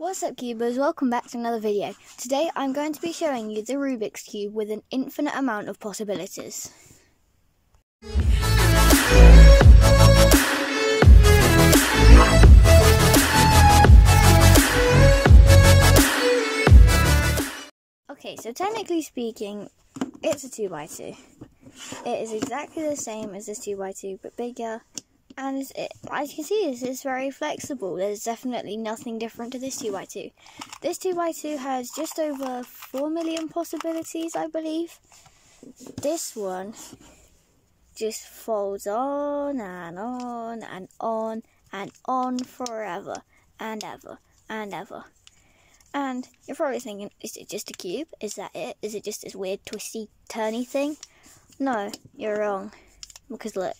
What's up cubers, welcome back to another video. Today I'm going to be showing you the Rubik's Cube with an infinite amount of possibilities. Okay, so technically speaking, it's a 2x2. It is exactly the same as this 2x2, but bigger and it, as you can see, this is very flexible. There's definitely nothing different to this 2x2. This 2x2 has just over 4 million possibilities, I believe. This one just folds on and on and on and on forever and ever and ever. And you're probably thinking, is it just a cube? Is that it? Is it just this weird twisty turny thing? No, you're wrong. Because look,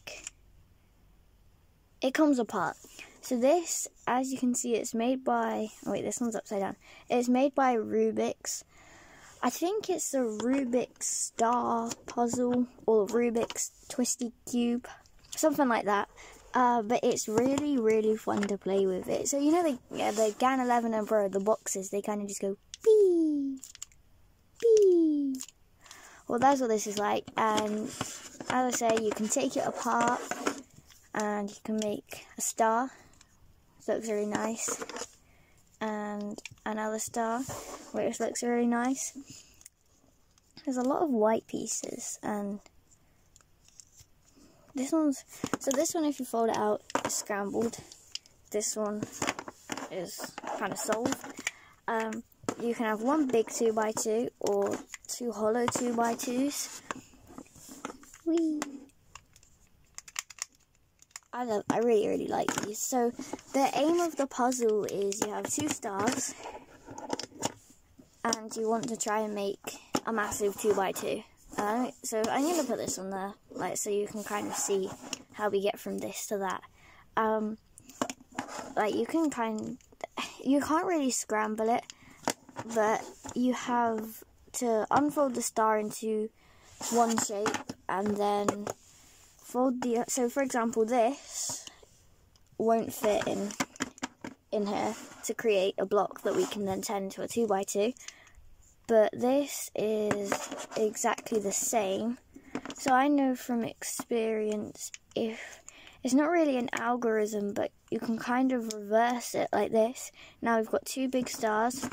it comes apart. So this, as you can see, it's made by, oh wait, this one's upside down. It's made by Rubik's. I think it's the Rubik's Star Puzzle or Rubik's Twisty Cube, something like that. Uh, but it's really, really fun to play with it. So you know the yeah, the GAN 11 M Pro, the boxes, they kind of just go bee, bee. Well, that's what this is like. And as I say, you can take it apart and you can make a star. So looks really nice. And another star which looks really nice. There's a lot of white pieces and this one's so this one if you fold it out is scrambled. This one is kind of solved. Um, you can have one big 2x2 or two hollow 2x2s Whee! I love, I really, really like these. So the aim of the puzzle is you have two stars and you want to try and make a massive 2 by 2 uh, So I'm going to put this on there, like so you can kind of see how we get from this to that. Um, like you can kind, you can't really scramble it, but you have to unfold the star into one shape and then fold the so for example this won't fit in in here to create a block that we can then turn into a 2x2 but this is exactly the same. So I know from experience if it's not really an algorithm but you can kind of reverse it like this. Now we've got two big stars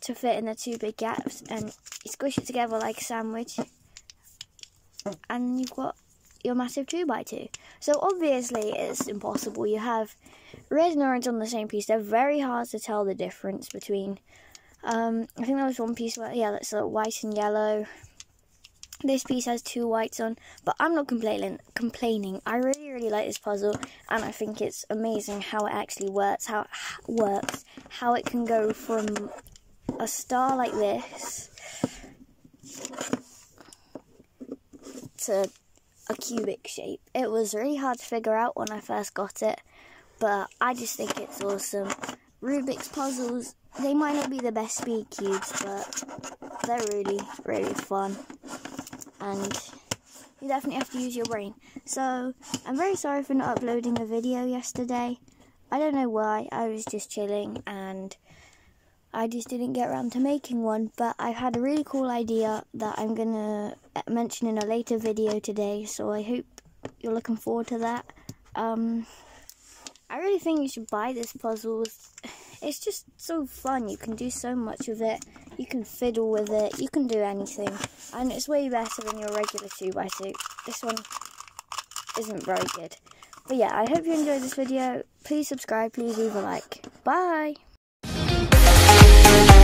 to fit in the two big gaps and you squish it together like a sandwich. And you've got your massive 2x2. So obviously it's impossible. You have red and orange on the same piece. They're very hard to tell the difference between. Um, I think there was one piece where, yeah, that's white and yellow. This piece has two whites on, but I'm not complaining. Complaining. I really, really like this puzzle, and I think it's amazing how it actually works. How it works. How it can go from a star like this to a cubic shape. It was really hard to figure out when I first got it, but I just think it's awesome. Rubik's puzzles, they might not be the best speed cubes, but they're really, really fun. And you definitely have to use your brain. So, I'm very sorry for not uploading a video yesterday. I don't know why, I was just chilling and I just didn't get around to making one, but I've had a really cool idea that I'm going to mention in a later video today, so I hope you're looking forward to that. Um, I really think you should buy this puzzle. It's just so fun. You can do so much with it. You can fiddle with it. You can do anything. And it's way better than your regular 2x2. This one isn't very good. But yeah, I hope you enjoyed this video. Please subscribe. Please leave a like. Bye! Thank